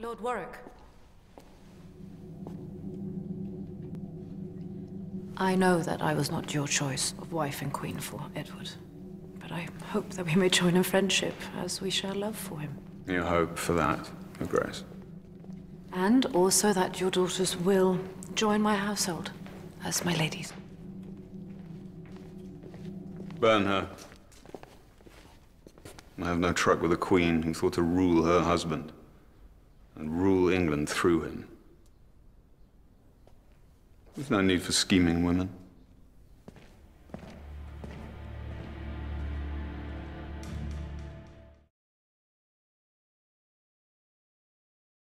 Lord Warwick. I know that I was not your choice of wife and queen for Edward. But I hope that we may join in friendship, as we share love for him. You hope for that, Your Grace. And also that your daughters will join my household as my ladies. Burn her. I have no truck with a queen who thought to rule her husband and rule England through him. There's no need for scheming women.